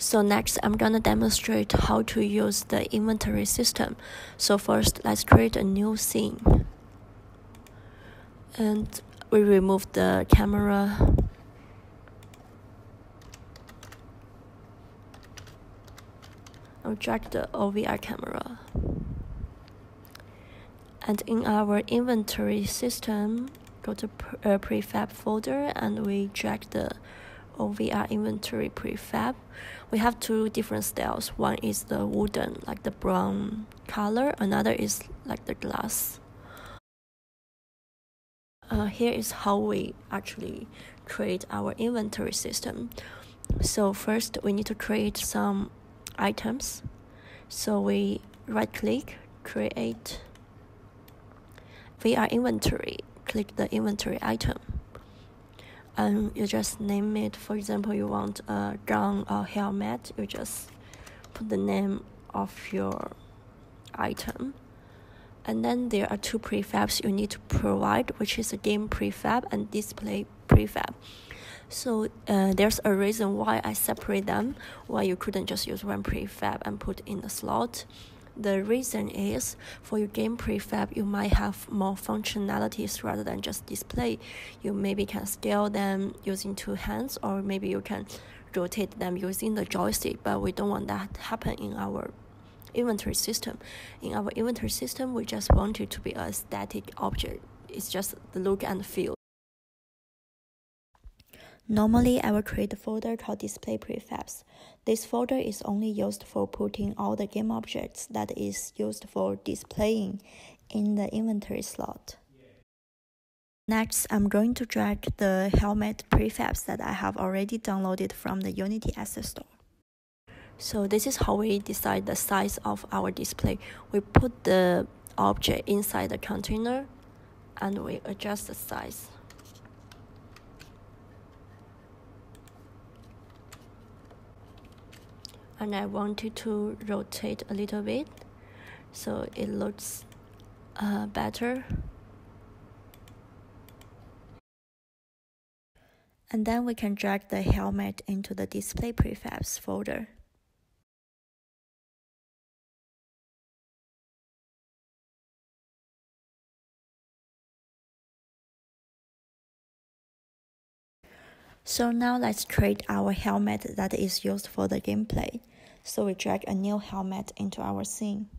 So next, I'm gonna demonstrate how to use the inventory system. So first, let's create a new scene. And we remove the camera. I'll drag the OVR camera. And in our inventory system, go to uh, prefab folder and we drag the OVR inventory prefab. We have two different styles. One is the wooden, like the brown color. Another is like the glass. Uh, here is how we actually create our inventory system. So first we need to create some items. So we right click, create VR inventory, click the inventory item and you just name it. For example, you want a gun or helmet, you just put the name of your item. And then there are two prefabs you need to provide, which is a game prefab and display prefab. So uh, there's a reason why I separate them, why you couldn't just use one prefab and put in the slot. The reason is for your game prefab, you might have more functionalities rather than just display. You maybe can scale them using two hands, or maybe you can rotate them using the joystick, but we don't want that to happen in our inventory system. In our inventory system, we just want it to be a static object. It's just the look and feel. Normally, I will create a folder called display prefabs. This folder is only used for putting all the game objects that is used for displaying in the inventory slot. Next, I'm going to drag the helmet prefabs that I have already downloaded from the Unity Asset Store. So this is how we decide the size of our display. We put the object inside the container and we adjust the size. And I wanted to rotate a little bit so it looks uh, better. And then we can drag the helmet into the display prefabs folder So now let's create our helmet that is used for the gameplay. So we drag a new helmet into our scene.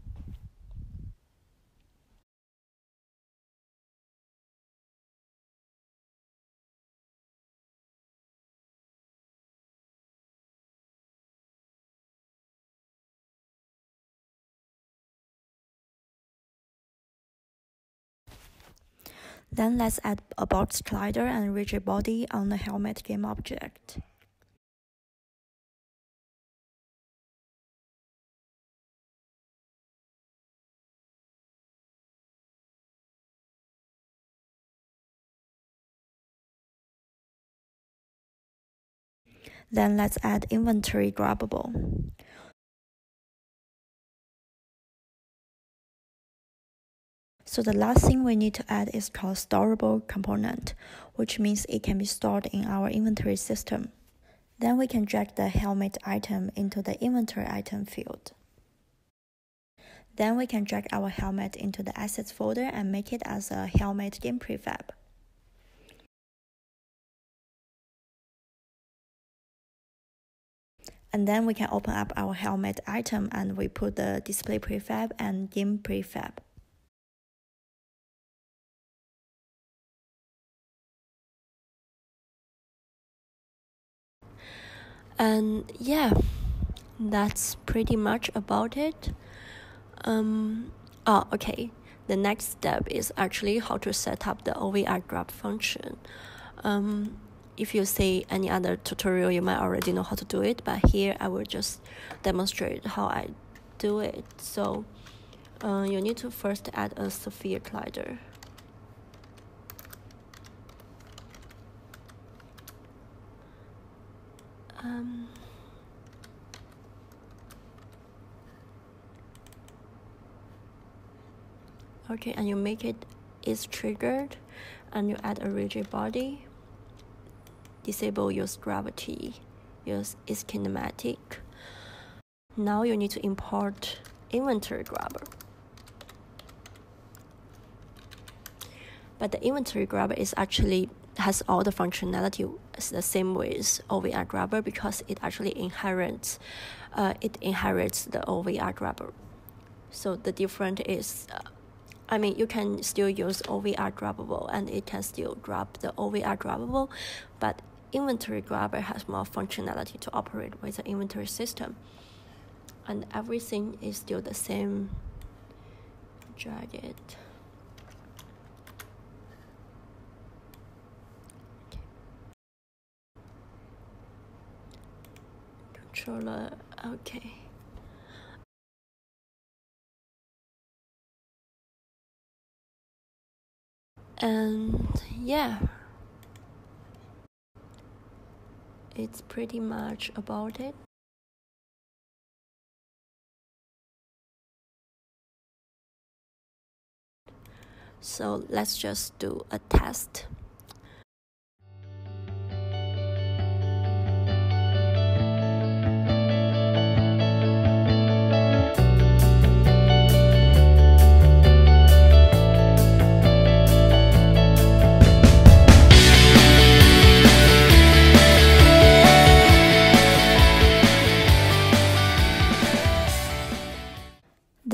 Then let's add a box collider and rigid body on the helmet game object. Then let's add inventory grabbable. So the last thing we need to add is called storable component, which means it can be stored in our inventory system. Then we can drag the helmet item into the inventory item field. Then we can drag our helmet into the assets folder and make it as a helmet game prefab. And then we can open up our helmet item and we put the display prefab and game prefab. And yeah, that's pretty much about it. Um, oh, okay. The next step is actually how to set up the OVR grab function. Um, if you see any other tutorial, you might already know how to do it, but here I will just demonstrate how I do it. So uh, you need to first add a sphere collider. Um, okay, and you make it is triggered and you add a rigid body disable use gravity, use is kinematic, now you need to import inventory grabber. But the inventory grabber is actually has all the functionality the same with OVR grabber because it actually inherits uh, it inherits the OVR grabber. So the difference is, uh, I mean, you can still use OVR grabbable and it can still grab the OVR grabbable, but inventory grabber has more functionality to operate with the inventory system. And everything is still the same. Drag it. Okay. And yeah. it's pretty much about it. So let's just do a test.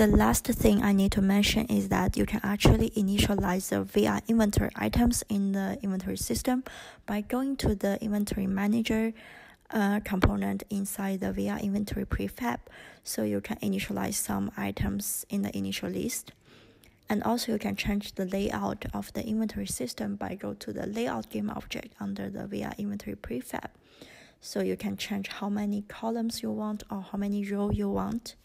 The last thing I need to mention is that you can actually initialize the VR inventory items in the inventory system by going to the inventory manager uh, component inside the VR inventory prefab. So you can initialize some items in the initial list. And also you can change the layout of the inventory system by go to the layout game object under the VR inventory prefab. So you can change how many columns you want or how many row you want.